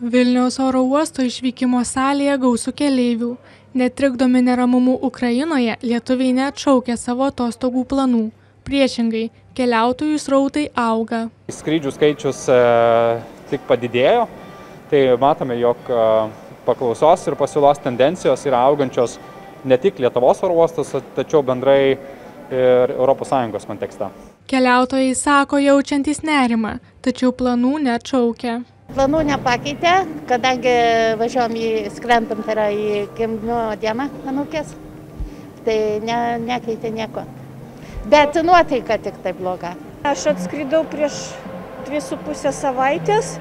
Vilniaus oro uosto išvykimo salėje gausų keleivių. Netrikdomi neramumų Ukrainoje lietuviai neatšaukė savo atostogų planų. Priešingai, keliautojų srautai auga. Skrydžių skaičius e, tik padidėjo, tai matome, jog e, paklausos ir pasiūlos tendencijos yra augančios ne tik Lietuvos oro uostos, tačiau bendrai ir ES kontekste. Keliautojai sako jaučiantys nerimą, tačiau planų neatšaukia. Planų nepakeitė, kadangi važiuom į skrendam, tai yra į gimdymo dieną anūkės, tai ne, nekeitė nieko. Bet nuotaika tik tai bloga. Aš atskridau prieš 2,5 savaitės.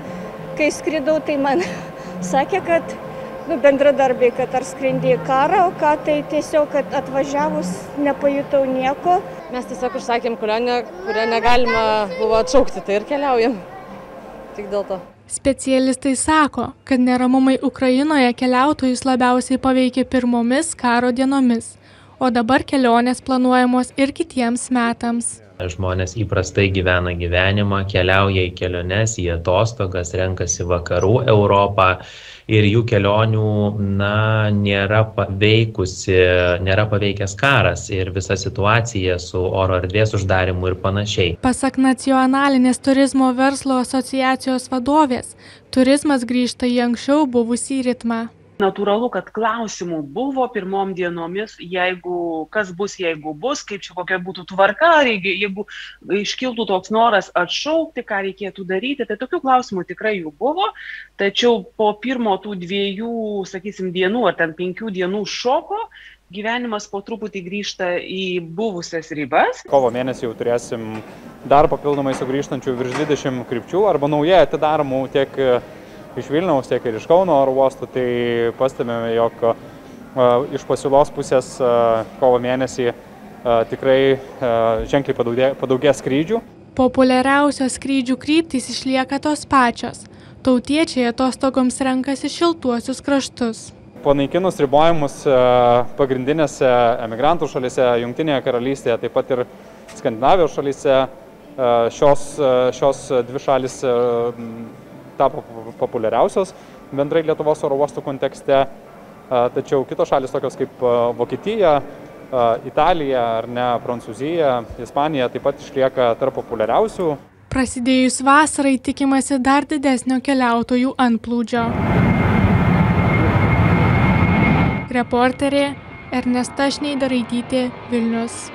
Kai skridau, tai man sakė, kad nu, bendradarbiai, kad ar skrendi į karą, o ką tai tiesiog, kad atvažiavus nepajutau nieko. Mes tiesiog užsakėm kelionę, kurią negalima buvo atšaukti, tai ir keliaujam. Tik dėl to. Specialistai sako, kad neramumai Ukrainoje keliautojus labiausiai paveikė pirmomis karo dienomis, o dabar kelionės planuojamos ir kitiems metams. Žmonės įprastai gyvena gyvenimą, keliauja į keliones, į atostogas, renkasi vakarų Europą ir jų kelionių na nėra paveikusi nėra paveikęs karas ir visa situacija su oro erdvės uždarymu ir panašiai. Pasak nacionalinės turizmo verslo asociacijos vadovės turizmas grįžta į anksčiau buvusį ritmą natūralu kad klausimų buvo pirmom dienomis jeigu kas bus jeigu bus kaip čia kokia būtų tvarka jeigu jeigu iškiltų toks noras atšaukti ką reikėtų daryti tai tokių klausimų tikrai jų buvo tačiau po pirmo tų dviejų sakysim dienų ar ten penkių dienų šoko gyvenimas po truputį grįžta į buvusias ribas. Kovo mėnesį jau turėsim dar papildomai sugrįžtančių virš 20 krypčių arba naujai atidaromų tiek iš Vilniaus, tiek ir iš Kauno oro uostų, tai pastebėjome, jog iš pasiūlos pusės kovo mėnesį tikrai ženkliai padaugė, padaugė skrydžių. Populiariausios skrydžių kryptys išlieka tos pačios. Tautiečiai atostogoms renkasi šiltuosius kraštus. Panaikinus ribojimus pagrindinėse emigrantų šalise, Junktinėje karalystėje, taip pat ir Skandinavijos šalise, šios, šios dvi šalis tapo populiariausios bendrai Lietuvos oro uostų kontekste, tačiau kitos šalis tokios kaip Vokietija, Italija ar ne Prancūzija, Ispanija taip pat išlieka tarp populiariausių. Prasidėjus vasarai tikimasi dar didesnio keliautojų antplūdžio. Reporterė Ernesta Šneidaraitytė Vilnius.